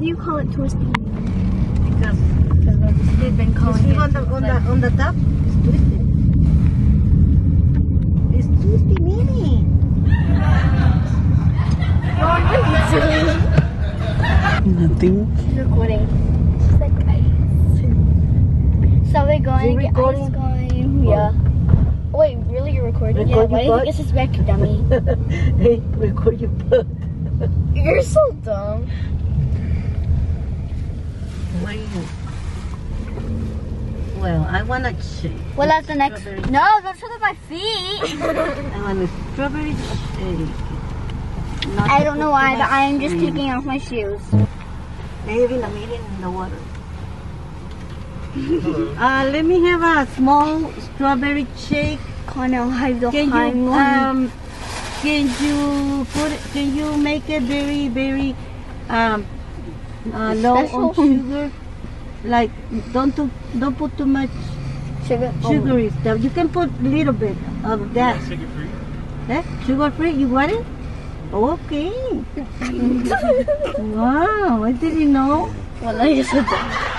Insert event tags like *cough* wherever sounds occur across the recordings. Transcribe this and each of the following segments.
do you call it twisty? Because They've been calling it. on the on the on the top, it's twisted. It's twisty, Mimi. Nothing. Recording. She's like ice. So we're going You to get recording? ice going. Yeah. Oh, wait, really? You're recording? yeah. Record Why your do you think this is back, dummy? *laughs* hey, record your butt. You're so dumb. What are you? Well, I want a shake. Well, that's the next. No, don't show them my feet. *laughs* I want a strawberry shake. Not I don't know why, but I am just taking off my shoes. They're having a meeting in the water. *laughs* uh, let me have a small strawberry shake. Connell, I don't Can you um, can you put it, can you make it very very um uh, low on sugar? Like don't too, don't put too much Sugar. sugary stuff. You can put a little bit of that. Sugar free. Eh? Sugar free? You want it? Okay. *laughs* wow, I didn't know. Well, I just said that.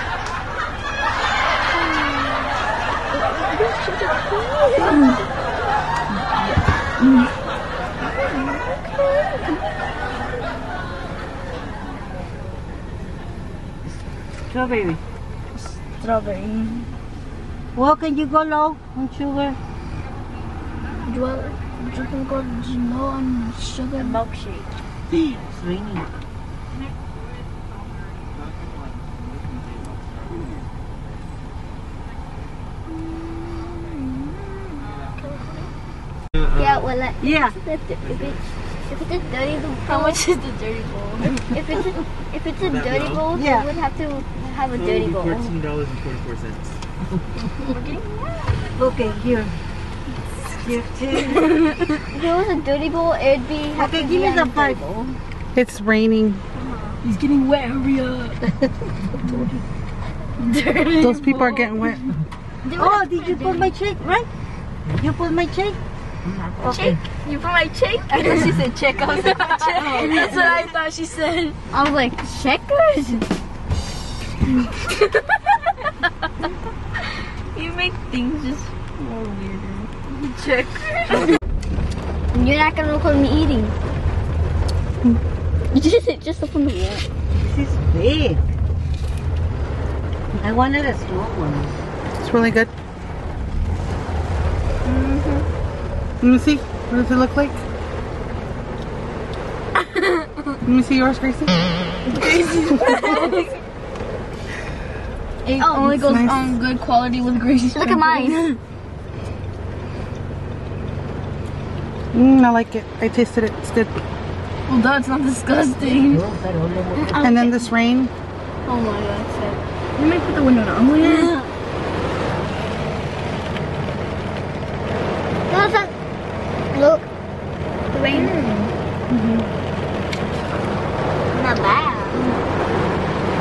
Strawberry. Strawberry. Well, can you go low on sugar? Well, you can go low on sugar milkshake. *gasps* It's raining. Yeah, well, like, Yeah. If it's, if it's, if it's a dirty bowl, how much is the dirty bowl? if it's a, if it's a That dirty low? bowl, Yeah. you would have to have a So dirty it'll bowl. be fourteen dollars and forty four cents. Okay, here. Here, here. If it was a dirty bowl, it'd be have Okay, to give me the a dirty five. bowl. It's raining. Uh-huh. He's getting wet. Hurry up. dirty. Those people are getting wet. Oh, did you put my check, right? You put my check? Mm-hmm. Okay. Check. You put my check? I thought she said check. I was like, *laughs* check. Oh. That's what I thought she said. I was like, checkers? *laughs* you make things just more weirder. Checkers? You're not gonna record me eating. You *laughs* just just open the wall. This is big. I wanted a small one. It's really good. Let me see. What does it look like? *laughs* Let me see yours, Gracie. It Oh, only goes nice. on good quality with Gracie's. Look at mine. Mm, I like it. I tasted it. It's good. well, that's not disgusting. And then this rain. Oh my god, shit. Let me put the window down. Yeah. Look. The rain. Not bad.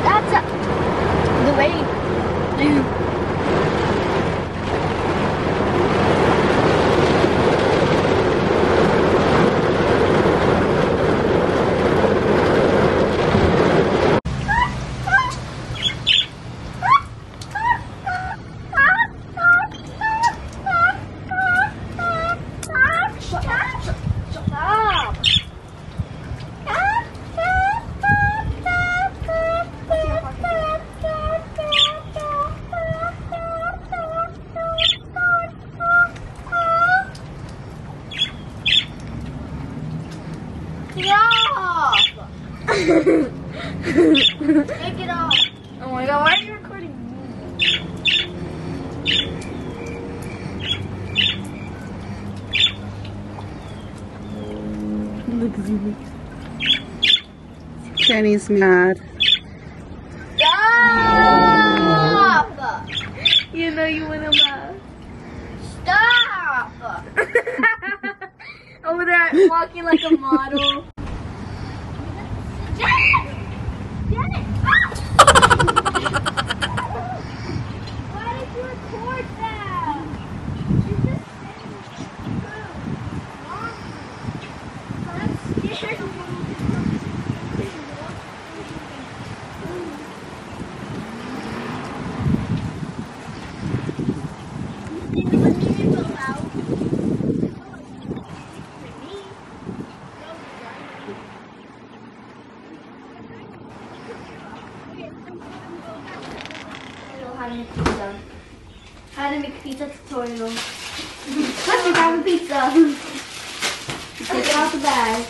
That's a, the rain. Stop. Stop! Take it off. Oh my god, why are you recording me? Jenny's mad. Stop! You know you want to laugh. Stop! *laughs* Over there walking like a model. Janet! Janet! Why did you record that? She's just sitting I'm scared. To make pizza. How to make pizza tutorial. Let's grab a pizza. Take it out the bag.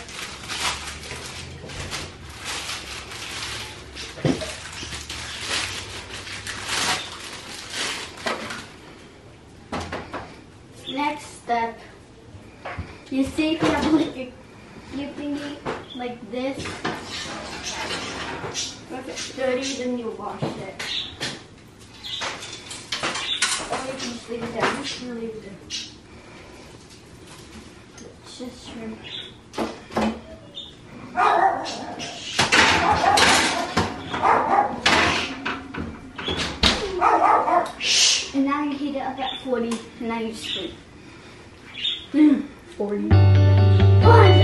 Next step. You see if you have like a you thingy like this. If it's dirty, then you wash it. Just leave it gonna leave it there. It's just shrimp. And now you heat it up at 40, and now you sleep. *clears throat* 40. One,